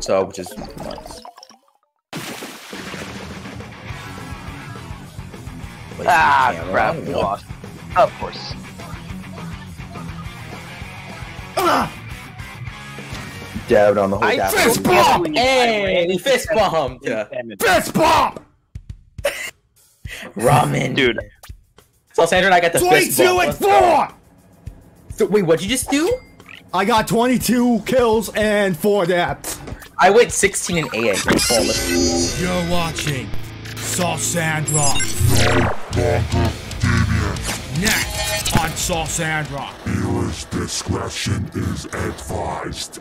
So, which is nice. Wait, Ah, crap. We lost. Of course. Dabbed on the whole I dab. fist bump! Hey, he fist bumped! Fist bump! Ramen. Dude. So Sandra and I got the fist 22 bump. and Let's go. 4! So, wait, what'd you just do? I got 22 kills and 4 deaths. I went 16 and 8. I think. Oh, You're watching Saw Sandrock. Next on Saw Sandrock. Viewers' discretion is advised.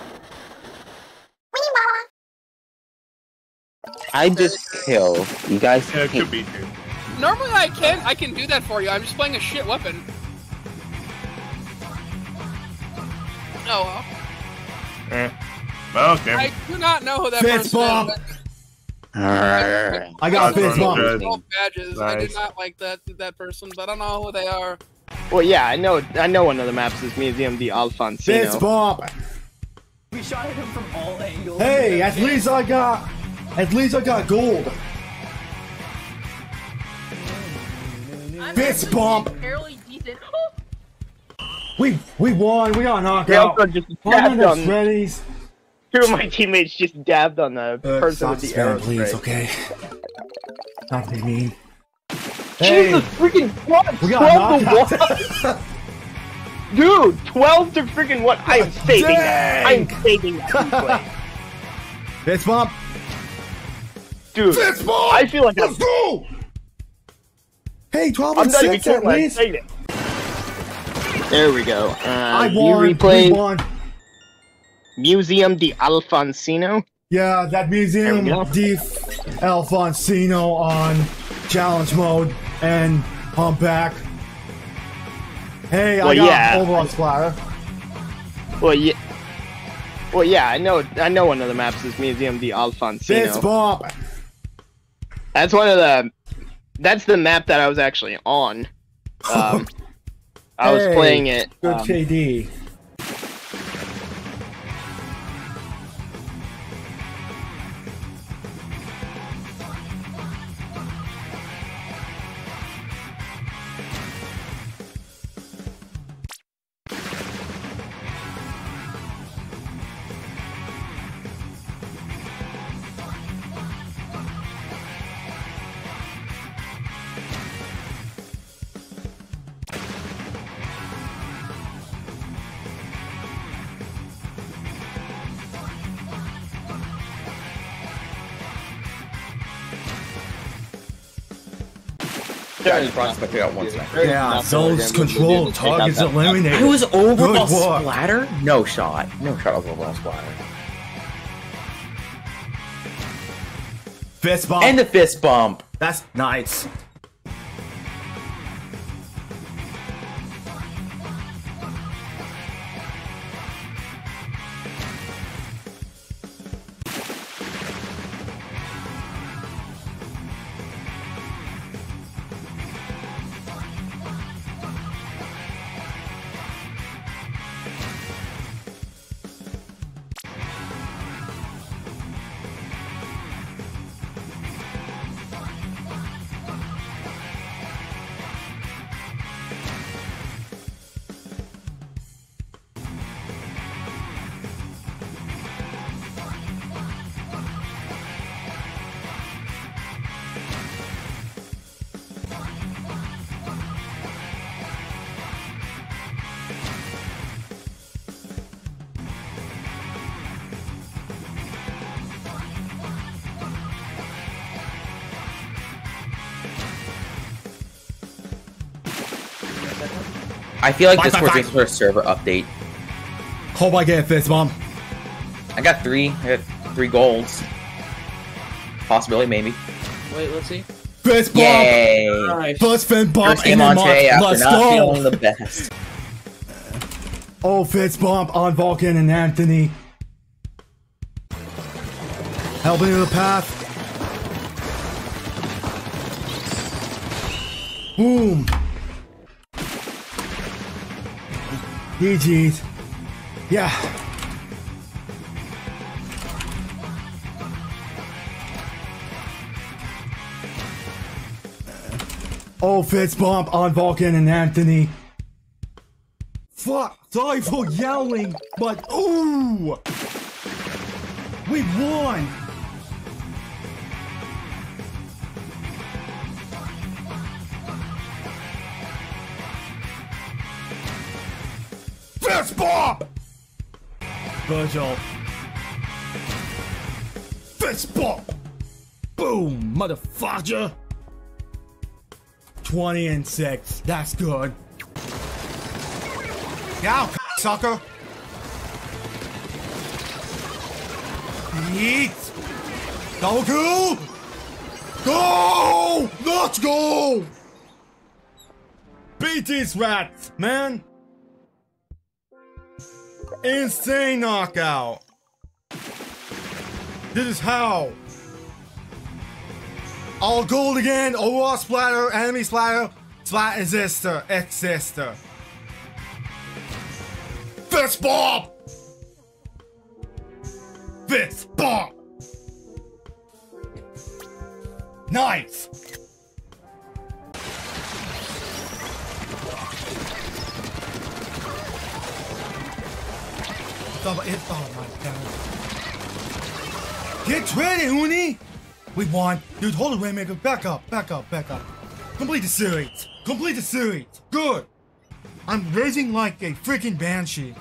I just kill. You guys Yeah, it hate could be too. Normally I can I can do that for you. I'm just playing a shit weapon. Oh well. Well, okay. I do not know who that Fist person bump! is. Arrgh. I got That's fist bump. good. Both badges. I did not like that that person, but I don't know who they are. Well, yeah, I know. I know one of the maps is Museum d'Alfonsino. Fist bump! We shot at him from all angles. Hey, at least I got... At least I got gold. Fist bump! Fairly decent. We we won. We got knocked They out. also just One dabbed minute on. readies. Two of my teammates just dabbed on the Uh, person stop with the spam, arrow please, spray. okay? Not to be mean. Hey, Jesus freaking what? we got 12 to knocked what? out. Dude, 12 to freaking what? I am saving that. I'm saving that replay. Fist bump. Dude, Fist bump. I feel like I'm, Let's go. Hey, 12 I'm and not even 6 at kidding when I least. There we go. Uh, I won. We replay won. Museum d'Alfonsino. Yeah, that museum, There we go. Deep Alfonsino on challenge mode and humpback. Hey, I Well, got yeah. overall splatter. Well, yeah. Well, yeah, I know. I know one of the maps is Museum d'Alfonsino. Fist bump. That's one of the. That's the map that I was actually on. Um, I was Hey, playing it. Good um, KD. Johnny Prospect got one sniper. there's Yeah, nothing zones we're gonna control, do to take out targets eliminated. I was overall Good work. splatter? No shot. No shot of overall splatter. Fist bump. And the fist bump. That's nice. I feel like Fight, this fight, was fight. just for a server update. Hope I get a fist bump. I got three. I got three golds. Possibility, maybe. Wait, let's see. Fist bump. Yay! First fin bump First in game the on month. Let's not go. feeling the best. Oh, fist bump on Vulcan and Anthony. Helping in the path. Boom. GG's. Yeah. Oh, fist bump on Vulcan and Anthony. Fuck, sorry for yelling, but ooh! We won! Fist! Virgil. Fist bump! Boom, motherfucker! 20 and 6. That's good. Now, sucker! Eat! Double kill! Go! Let's go! Beat these rats, man! Insane knockout! This is how! All gold again, overall splatter, enemy splatter, splat exister, exister. Fist bomb! Fist bomb! Nice! Double it, oh my god. Get ready, Uni! We won. Dude, hold the Rainmaker. Back up, back up, back up. Complete the series. Complete the series. Good. I'm raging like a freaking banshee.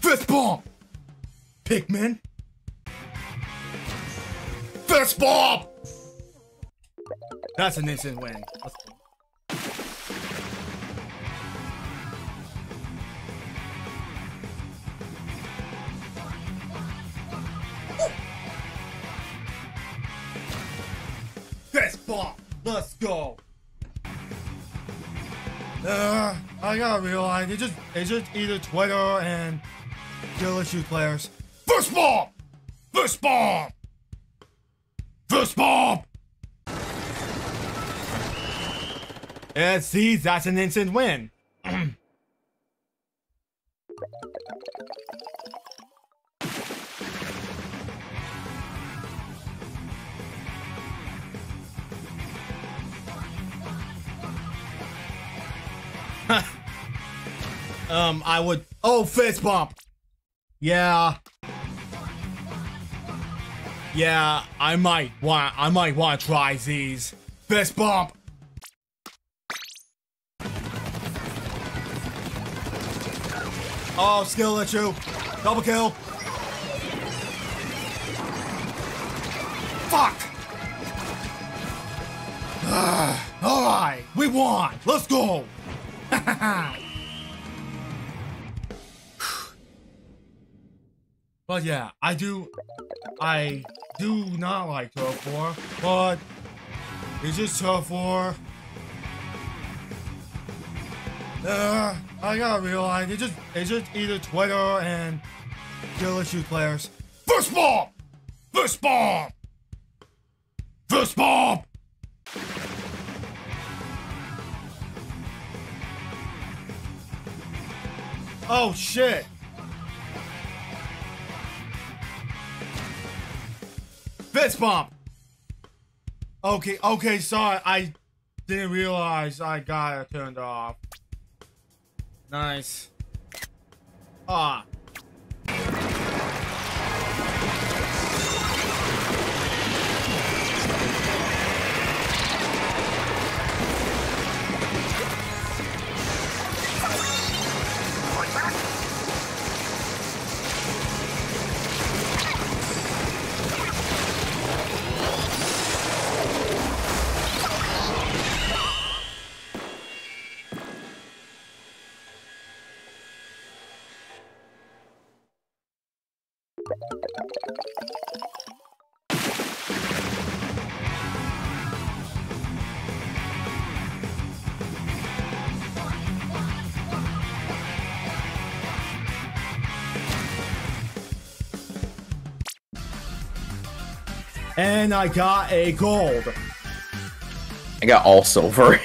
Fist bomb! Pikmin. Fist bomb! That's an instant win. Let's Fist bump! Let's go! Uh, I gotta realize it's just it's just either Twitter and Shoot players. Fist bump! Fist bump! Fist bump! And see, that's an instant win. um, I would. Oh, fist bump. Yeah. Yeah, I might want. I might want to try these. Fist bump. Oh, skill at you. Double kill. Fuck. All right, we won. Let's go. but yeah, I do, I do not like Turf War, but it's just Turf War. Uh, I gotta realize it's just it's just either Twitter and Shoot players. First bomb, first bomb, first bomb. Oh shit! Fist bump! Okay, okay, sorry, I didn't realize I got it turned off. Nice. Ah. And I got a gold. I got all silver.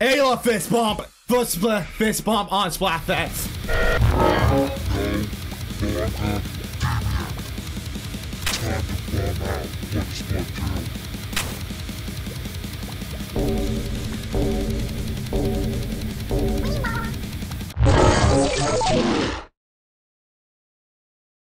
Ayla fist bump! Foot split, fist bump on Splatfest. Thank